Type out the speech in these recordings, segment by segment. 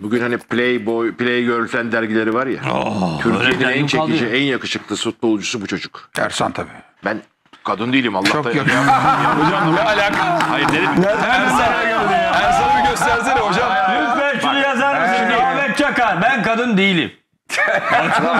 Bugün hani Playboy, Playgirl dergileri var ya. Türkiye'nin en çekici, ya. en yakışıklı futbolcusu bu çocuk. Ersan tabii. Ben kadın değilim Allah'ta. Çok yakın. Hocam ne alaka? Hayır dedim. Ersan, Ersan'ı bir göstersene hocam. Lütfen şunu yazar mısın? Ahmet Çakar. Ben kadın değilim.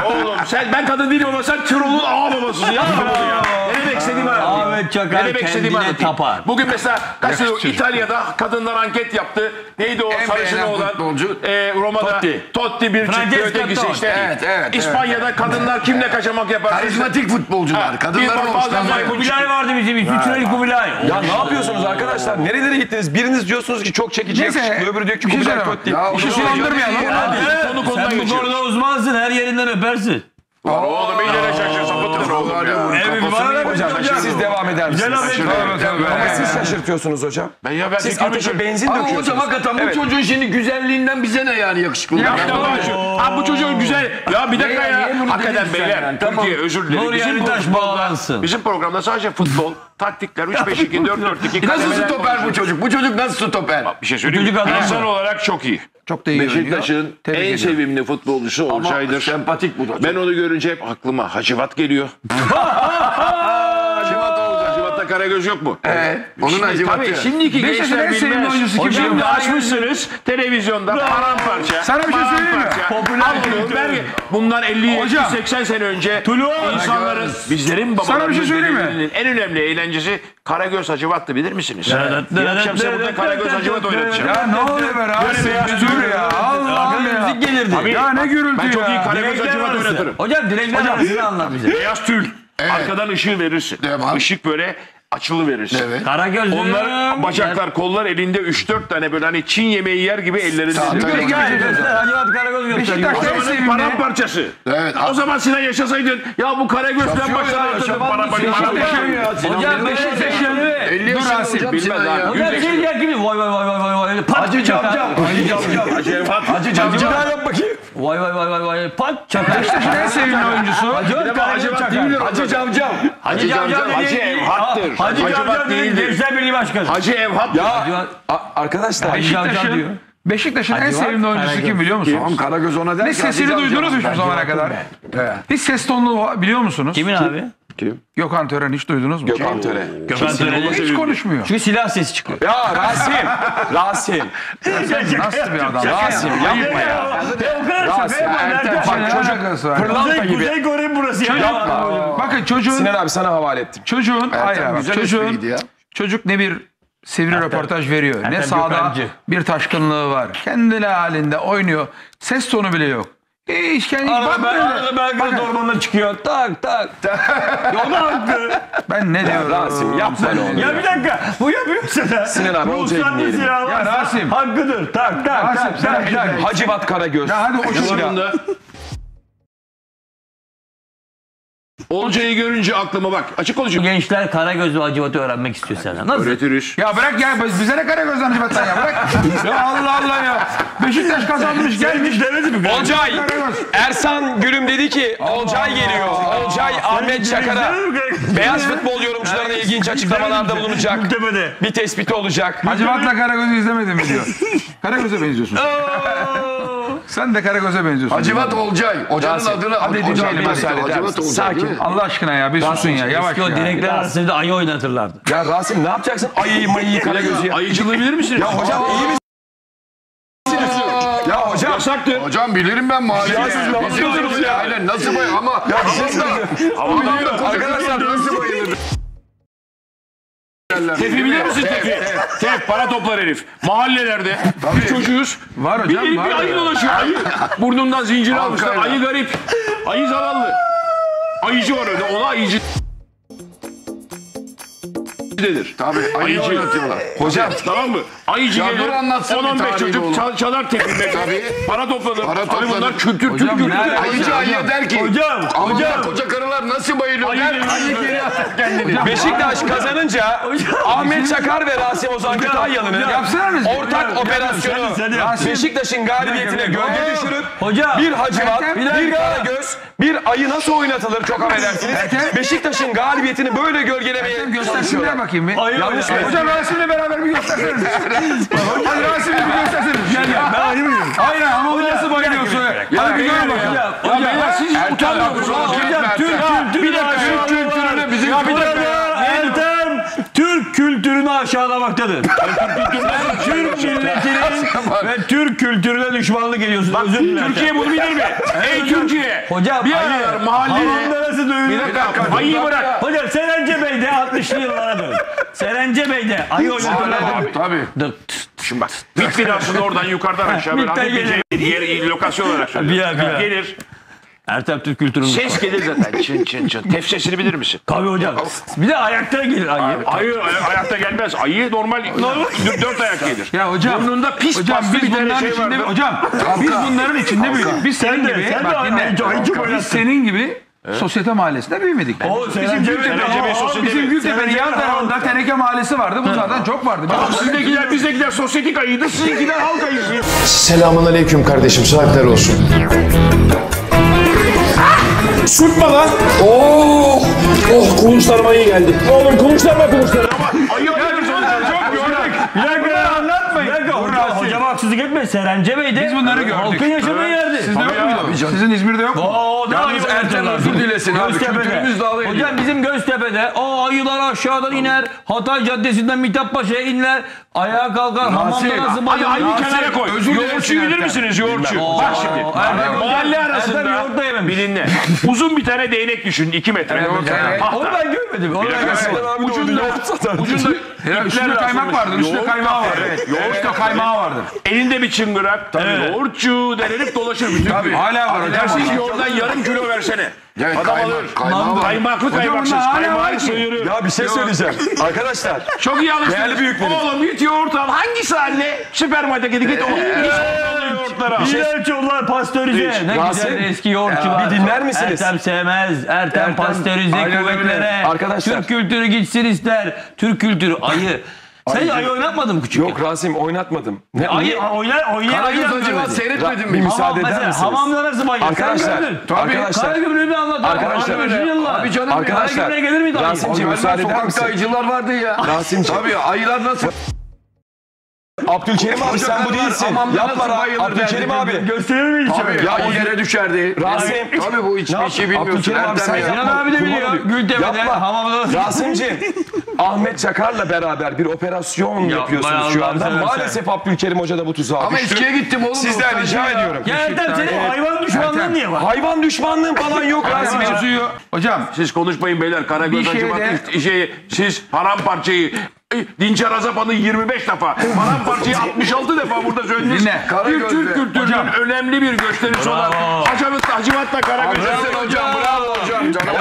Oğlum sen ben kadın değilim ama sen Tırol'un ağ babasısın. Yapma bunu ya. Demek istediğimi anlatayım. Ahmet Çakar Ne demek istediğimi kendine anlatayım. tapar. Bugün mesela gazetede Yakışıklı. İtalya'da kadınlar anket yaptı. Neydi o En sarışın beğenen olan? futbolcu. E, Roma'da Totti. Totti, bir çıktı ötekisi Totti. işte. Evet, evet, İspanya'da kadınlar kimle kaçamak yapar? Karizmatik futbolcular. Bir Kadınların bazen hoşlandığı. Michael Kubilay vardı bizim. İsviçreli Kubilay. Ya ne yapıyorsunuz arkadaşlar? Nerelere gittiniz? Biriniz diyorsunuz ki çok çekici Neyse, yakışıklı. Öbürü diyor ki bir şey Kubilay söyleyeyim. Totti. Ya İşi onu- sulandırmayalım. Hadi, konu konudan Sen bu geçiyoruz. konuda uzmansın. Her yerinden öpersin. Oğlum iyice de şaşır sapıttın oğlum ya. Evet, bana da Hocam siz devam eder misiniz? Ama siz şaşırtıyorsunuz hocam. Ben ya ben Siz ateşe benzin Ama döküyorsunuz. hocam hakikaten bu Evet. çocuğun şimdi güzelliğinden bize ne yani yakışıklı? Ya şu. Ha bu çocuğun güzel. Ya bir dakika Niye- ya. bunu Hakikaten dedin sen beyler. yani? Tamam. Türkiye özür dilerim. Bizim Yerlitaş futbolda- bağlansın. Bizim programda sadece futbol, taktikler, 3-5-2, 4-4-2. Nasıl kademeler stoper bu konuşuyoruz. çocuk? Bu çocuk nasıl stoper? Bir şey söyleyeyim mi? Çocuk adam İnsan olarak çok iyi. Çok da iyi. Beşiktaş'ın en sevimli futbolcusu Ama Olcay'dır. sempatik bu da. Ben onu görünce hep aklıma Hacivat geliyor. Karagöz yok mu? Evet. Onun Şimdi, acıvatı. tabii şimdiki Beşiktaş'ın gençler en sevimli bilmez. oyuncusu kim biliyor Şimdi musun? açmışsınız televizyonda paramparça. Sana bir şey söyleyeyim mi? paramparça. Popüler Al bunu, kültür. ver- Bundan 50 Hocam. 80 sene önce Tuluan. insanların bizlerin Sana bir şey babalarının söyleyeyim mi? dedelerinin en önemli eğlencesi Karagöz Hacivat'tı bilir misiniz? Bir akşam size burada Karagöz Hacivat oynatacağım. Ya ne oluyor be Rasim? beyaz Dur ya. Allah'ım ya. Müzik gelirdi. Ya ne gürültü Ben çok iyi ya. Karagöz Direkler Hacivat arası. oynatırım. Hocam direkler arasını anlat bize. Beyaz tül. Arkadan ışığı verirsin. Devam. Işık böyle açılı verirsin. Evet. Karagözlüm. Onlar bacaklar, kollar elinde 3-4 tane böyle hani Çin yemeği yer gibi ellerinde. O tabii. Göster. Hacivat Karagöz gösteriyor. Beşiktaş- zamanın sevimli. paramparçası. Evet. O zaman Sinan yaşasaydın ya bu Karagöz'den başlar atırdın para ya. Hocam Beşiktaş'ın. 50 yaşında Rasim, hocam bilmez abi. Hocam şey diye gibi vay vay vay vay vay çakar. Camcam. Hacı Camcam. Hacı Evhat. Hacı Camcam. yap bakayım. Vay vay vay vay vay. Pat çakar. Beşiktaş'ın en sevimli oyuncusu. Hacı Karagöz çakar. Hacı Camcam. Hacı Camcam Hacı Evhat'tır. Hacı Hacı Camcam değildir. Gençler Birliği Başkanı. Hacı Evhat. Ya arkadaşlar. Hacı Camcam diyor. Beşiktaş'ın en sevimli oyuncusu Karagöz. kim biliyor musun? Tamam Karagöz ona der Hiç ki, sesini Hacı duydunuz mu şu zamana kadar? Hiç ses tonunu biliyor musunuz? Kimin abi? Gökhan Tören hiç duydunuz mu? Gökhan Töre. Gökhan Tören'i. Hiç konuşmuyor. Çünkü silah sesi çıkıyor. Ya Rasim. Rasim. Nasıl bir adam? Rasim yapma ya. O kadar. Ertem Bak çocuk pırlanta gibi. Kuzey Kore burası ya. Yapma. Bakın çocuğun Sinan abi sana havale ettim. çocuğun hayır abi, güzel çocuğun ya. çocuk ne bir sivri röportaj veriyor. ne Ertem sahada Gökhan'cı. bir taşkınlığı var. Kendine halinde oynuyor. Ses tonu bile yok. Hiç kendi bak Arada ben böyle. arada Belgrad ormanına çıkıyor. Tak tak. Yok hakkı. Ben ne diyorum? Rasim yapma ne olur. Ya bir dakika. Bu yapıyorsa da. Sinan abi, dinleyelim. silah Ya Rasim. Hakkıdır. Tak tak Rasim tak. sen bir dakika. Hacivat Karagöz. Ya hadi o. Yıllarında Olcay'ı görünce aklıma bak. Açık konuşayım. Gençler Karagöz ve Hacivat'ı öğrenmek istiyor senden. Nasıl? Öğretiriz. Ya bırak ya bize ne kara gözden Hacivat'tan ya bırak. ya Allah Allah ya. Beşiktaş kazanmış gelmiş. demedi mi? Olcay. Ersan Gülüm dedi ki Olcay geliyor. Olcay Ahmet Çakar'a beyaz futbol yorumcularına ilginç açıklamalarda bulunacak. Bir tespiti olacak. Hacivat'la Karagöz'ü izlemedim mi diyor. Karagöz'e benziyorsun. Sen de Karagöz'e benziyorsun. Hacivat Olcay. Hocanın Rasim, adını hadi adını- müsaade eder Hacivat? Olcay Sakin. Allah aşkına ya bir susun ya yavaş ya. direkler arasında ayı oynatırlardı. Ya Rasim ne yapacaksın? Ayıyı mayıyı Karagöz'ü ya. Ayıcılığı bilir misiniz? Ya hocam iyi misiniz? Ya hocam. Yasaktır. Hocam bilirim ben mahalle. Ya siz ya? Aynen nasıl bay ama ya Arkadaşlar nasıl bayılır? Tefi bilir misin Tefi? Tef para toplar herif. Mahallelerde bir çocuğuz. Var Bir, hocam bir var. ayı dolaşıyor. Ayı. Burnundan zincir almışlar. Ayı garip. Ayı zavallı. Ayıcı var öyle. Ona ayıcı dedir. Tabii ayı Ayıcı. oynatıyorlar. Hocam tamam mı? Ayıcı Ya gelir. dur anlatsın bir 10-15 tarihi çocuk oğlum. çal- çalar tepinde. Tabii. Para topladı. Para Abi topladı. bunlar kültür Hocam, Türk kültürü. nerede? Ayıcı ayıya der ki Hocam, Aman hocam. koca karılar nasıl bayılıyor Ayı der. geliyor. Ayı geri atar kendini. Beşiktaş kazanınca Ahmet Çakar ve Rasim Ozan Kütahyalı'nın Yapsana ortak operasyonu. Beşiktaş'ın galibiyetine gölge düşürüp Hocam. bir Hacivat, Ertem, bir Karagöz, Bir ayı nasıl oynatılır çok affedersiniz. Beşiktaş'ın galibiyetini böyle gölgelemeye Göstersinler bakayım bir. Yanlış Hocam Rasim'le beraber bir gösterseniz. Hadi Rasim'le bir gösterseniz. Gel gel. Ben ayı mıyım? Hayır ama bu nasıl bayılıyorsun? Hadi bir görün bakın. Ya, beyler siz utanmıyor musunuz? Hocam Türk kültürü Bir dakika Türk kültürünü bizim Ya bir dakika kültürünü aşağılamaktadır. Türk milletinin ve Türk kültürüne düşmanlık ediyorsun. Özür dilerim. Türkiye bunu bilir mi? Ey Türkiye! Hocam Bir ayı- aralar mahalleli... Hamamda nasıl dövülür? Ayıyı bırak. Hocam Serence Bey'de 60'lı yıllara dön. Serence Bey'de ayı oynatırlardı. Tabii. Şimdi bak. Bit binasında oradan yukarıdan aşağı böyle hafif bir yer lokasyon olarak söylüyorum. Bir yer, bir yer. Gelir. Ertem Türk kültürünü. Ses gelir zaten. Çın çın çın. Tef sesini bilir misin? Tabii hocam. Bir de ayakta gelir ayı. Ayı ay- ayakta gelmez. Ayı normal, dört ayak gelir. Ya hocam. Burnunda pis Hocam paslı biz bir tane bunların şey içinde vardır. hocam biz bunların içinde büyüdük. Biz senin gibi sen de bak dinle. ayıcı- ayıcı Biz oynattın. senin gibi sosyete mahallesinde büyümedik. O Bizim Serence Bey- Gültepe, Serence Bey sosyete bizim? Gültepe'nin yan tarafında Teneke Mahallesi vardı. Bunlardan çok vardı. Biz- Sizinkiler bizdekiler sosyetik ayıydı. Sizinkiler halk ayısı. Selamun aleyküm kardeşim saatler olsun. Sürtme lan. Oh. Oh kulunçlarıma iyi geldi. Oğlum kulunçlarıma kulunçlarıma. Ayı ayı çok gördük. Bir dakika anlatmayın. Bir dakika hocam, hocama haksızlık etme. Serence Bey'de Biz bunları gördük. halkın yaşadığı. Sizde yok muydu? Sizin İzmir'de yok mu? Oo, ayı Ertem özür dilesin abi. Göztepe'de. Kültürümüz dağılıyor. Hocam bizim Göztepe'de o ayılar aşağıdan iner. Hatay Caddesi'nden Mithat Paşa'ya inler. Ayağa kalkar. Hamamda nasıl Hadi ayıyı bayılır? kenara koy. Yoğurtçuyu bilir misiniz yoğurtçu? Bak şimdi. Mahalle arasında yoğurt da yememiş. bilinle. Uzun bir tane değnek düşün. 2 metre. Tahta. Onu ben görmedim. Onu ben görmedim. Ucunda, ucunda Ya üstünde kaymak vardır. Üstünde kaymağı var. vardır. Evet, Yoğurtta kaymağı vardır. Elinde bir çıngırak. Yoğurtçu denilip dolaşır bütün Tabii. Hala var. Dersin ki oradan yarım kilo versene. Evet, Adam kaymak, alır. kaymağı. Kaymaklı kaymaksız. Kaymağı sıyırır. Ya bir şey söyleyeceğim. Arkadaşlar Çok iyi alıştın. Değerli büyüklerim. Oğlum git yoğurt al. Hangisi anne? Süpermarkete git. O yoğurtlara. İğrenç onlar pastörize. Ne Rasim, güzel eski yoğurtçular. bir dinler misiniz? Ertem sevmez. Ertem, pastörize aynen kuvvetlere. Arkadaşlar. Türk kültürü gitsin ister. Türk kültürü ayı. Sen hiç ayı oynatmadın mı küçükken? yok Rasim oynatmadım. Ne Ayı oynar oynayan ayı Karagöz acaba seyretmedin Bir mi? müsaade eder misiniz? hamamda nasıl bayılır? Arkadaşlar, Sen gördün. arkadaşlar. Karagümrüğü bir anlat. Arkadaşlar, Arkadaşlar. Abi canım Arkadaşlar, Karagümrüğe gelir miydi ayı? Rasimciğim müsaade eder Sokakta misin? ayıcılar vardı ya. Rasimciğim. Tabii ayılar nasıl? Abdülkerim abi sen bu değilsin. Yapma ra- Abdülkerim abi. Gösterir miyiz? Tabii ya o yere düşerdi. Rasim. Tabii bu hiçbir Ne şey bilmiyorsun. Abdülkerim abi, Ertem sen ya. yapma. Sinan abi de Kurban biliyor. olayım. Gültepe'de Yapma. hamamda. Rasimciğim, Ahmet Çakar'la beraber bir operasyon yapıyorsunuz şu Allah'ını anda. seversen. Maalesef Abdülkerim Hoca da bu tuzağa Ama düştü. eskiye gittim oğlum. Sizden rica ya. ediyorum. Ya Ertem senin hayvan düşmanlığın niye var? Hayvan düşmanlığın falan yok Rasimciğim. Hocam Siz konuşmayın beyler. Karagöz Bir acımak şey, siz paramparçayı e, Dinçer Azapan'ı 25 defa, paramparçayı 66 defa burada söylediniz. Dinle. Türk, Karagöz'de. Türk kültürünün önemli bir gösterisi olan Hacamat, Hacivat'la Karagöz'ü. Bravo hocam bravo hocam. Canım.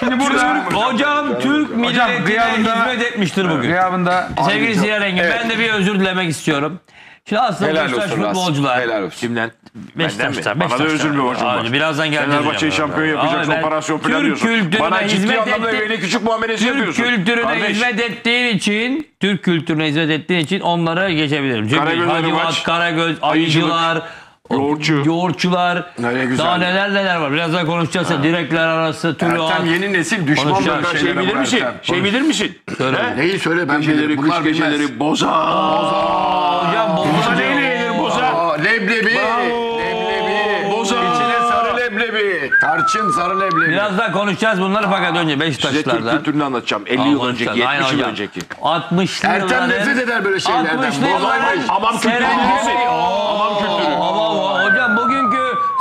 şimdi burada Hocam Türk milletine hizmet etmiştir bugün. gıyabında Sevgili Sinan Engin ben de bir özür dilemek istiyorum. Şimdi aslında Helal Beşiktaş olsun Rasim. futbolcular. Helal olsun. Kimden? Beşiktaş'tan. Bana da özür bir borcum var. Abi, Birazdan geleceğiz. Fenerbahçe'yi hocam. şampiyon yapacaksın, Abi ben operasyon falan Türk diyorsun. kültürüne Bana ciddi hizmet anlamda etti- öyle küçük muamelesi Türk yapıyorsun. kültürüne Kardeş, hizmet ettiğin için, Türk kültürüne hizmet ettiğin için onları geçebilirim. Çünkü Karagöz Hacivat, Karagöz, ayıcılar, yoğurtçu. yoğurtçular, Ne güzel. daha neler neler var. Birazdan konuşacağız. ya, Direkler arası, türü Ertem yeni nesil düşman Konuşacağız. böyle Şey şeylere bilir bu misin? Ertem. Şey bilir misin? He? Neyi söyle ben Geceleri, bilirim. kış Bunlar bilmez. geceleri boza. Hocam Boza boza neyle yenir boza? Aa, leblebi. Leblebi. Boza. İçine sarı Tarçın sarı leblebi. Birazdan konuşacağız bunları fakat önce Size Türk Beşiktaşlardan. kültürünü anlatacağım. 50 yıl önceki, Aynen 70 yıl hocam. önceki. 60'lı Ertem nefret eder böyle şeylerden. 60'lı Bozulmuş. yılların. Hamam kültürü Serengeti- bilirsin. Hamam kültürü. Ama hocam bugünkü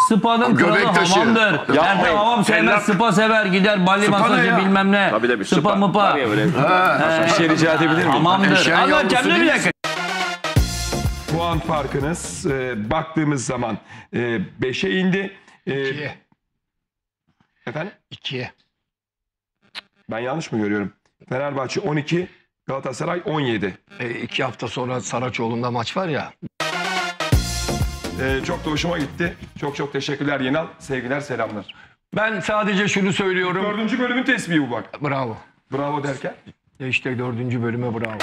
Spa'nın kralı Göbek taşı. hamamdır. Yapmayın. Ertem hamam sevmez. Spa sever. Gider balli masajı ya? bilmem ne. Tabii tabii. Spa mıpa. Bir şey rica edebilir miyim? Hamamdır. Eşeğin Anlatacağım yavrusu ne bir değil dakika. Puan farkınız e, baktığımız zaman 5'e indi. E. efendim? İkiye. Ben yanlış mı görüyorum? Fenerbahçe 12, Galatasaray 17. E, iki hafta sonra Saraçoğlu'nda maç var ya. E, çok da hoşuma gitti. Çok çok teşekkürler Yenal. Sevgiler, selamlar. Ben sadece şunu söylüyorum. Dördüncü bölümün tesbihi bu bak. Bravo. Bravo derken. Ya işte dördüncü bölüme bravo.